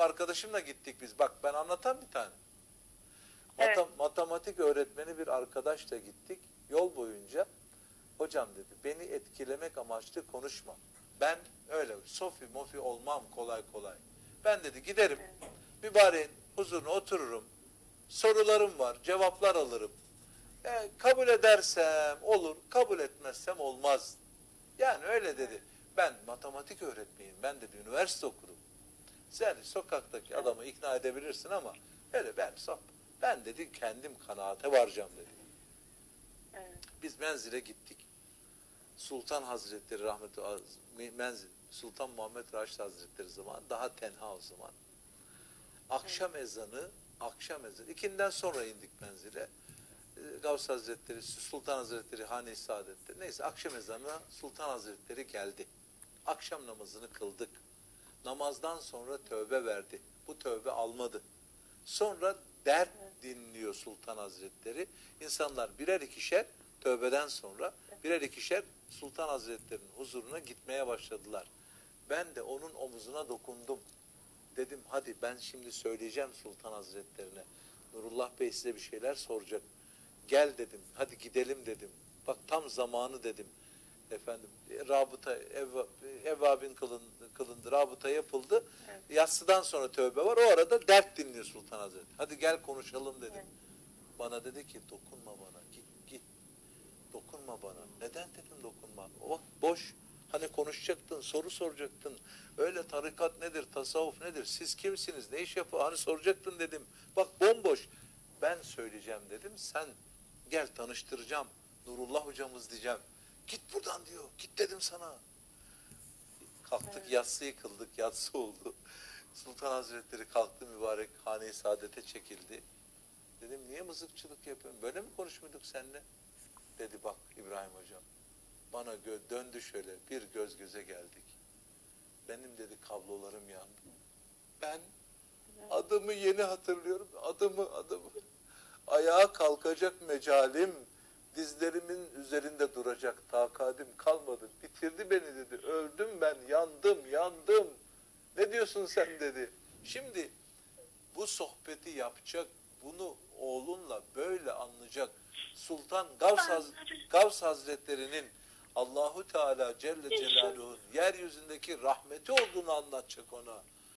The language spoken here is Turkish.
benim arkadaşımla gittik biz. Bak ben anlatan bir tane. Evet. Matem- matematik öğretmeni bir arkadaşla gittik. Yol boyunca hocam dedi beni etkilemek amaçlı konuşma. Ben öyle sofi mofi olmam kolay kolay. Ben dedi giderim. Mübareğin huzuruna otururum. Sorularım var, cevaplar alırım. E, kabul edersem olur, kabul etmezsem olmaz. Yani öyle dedi. Ben matematik öğretmeniyim. Ben dedi üniversite okurum. Sen sokaktaki adamı ikna edebilirsin ama öyle ben sok. Ben dedi kendim kanaate varacağım dedi. Evet. Biz menzile gittik. Sultan Hazretleri rahmeti menzil Sultan Muhammed Raşid Hazretleri zaman daha tenha o zaman. Akşam ezanı, akşam ezanı. ikinden sonra indik menzile. Ee, Gavs Hazretleri, Sultan Hazretleri, Hane-i Saadet'te. Neyse akşam ezanına Sultan Hazretleri geldi. Akşam namazını kıldık. Namazdan sonra tövbe verdi. Bu tövbe almadı. Sonra dert dinliyor Sultan Hazretleri. İnsanlar birer ikişer tövbeden sonra birer ikişer Sultan Hazretleri'nin huzuruna gitmeye başladılar. Ben de onun omuzuna dokundum. Dedim hadi ben şimdi söyleyeceğim Sultan Hazretlerine. Nurullah Bey size bir şeyler soracak. Gel dedim. Hadi gidelim dedim. Bak tam zamanı dedim. Efendim rabıta evva, evvabin kılındı, kılındı. Rabıta yapıldı. Evet. Yatsıdan sonra tövbe var. O arada dert dinliyor Sultan Hazretleri. Hadi gel konuşalım dedim. Evet. Bana dedi ki dokunma bana. Git git. Dokunma bana. Neden dedim dokunma. O boş. Hani konuşacaktın, soru soracaktın. Öyle tarikat nedir, tasavvuf nedir? Siz kimsiniz, ne iş yapıyor? Hani soracaktın dedim. Bak bomboş. Ben söyleyeceğim dedim. Sen gel tanıştıracağım. Nurullah hocamız diyeceğim. Git buradan diyor. Git dedim sana. Kalktık Evet. yatsıyı kıldık. Yatsı oldu. Sultan Hazretleri kalktı mübarek hane-i saadete çekildi. Dedim niye mızıkçılık yapıyorsun? Böyle mi konuşmuyorduk seninle? Dedi bak İbrahim hocam. Bana gö- döndü şöyle bir göz göze geldik. Benim dedi kablolarım yandı. Ben adımı yeni hatırlıyorum. Adımı adımı. Ayağa kalkacak mecalim, dizlerimin üzerinde duracak takatim kalmadı. Bitirdi beni dedi. Öldüm ben, yandım, yandım. Ne diyorsun sen dedi. Şimdi bu sohbeti yapacak, bunu oğlunla böyle anlayacak Sultan Gavs, Haz- Gavs Hazretleri'nin Allahu Teala Celle Celaluhu'nun yeryüzündeki rahmeti olduğunu anlatacak ona.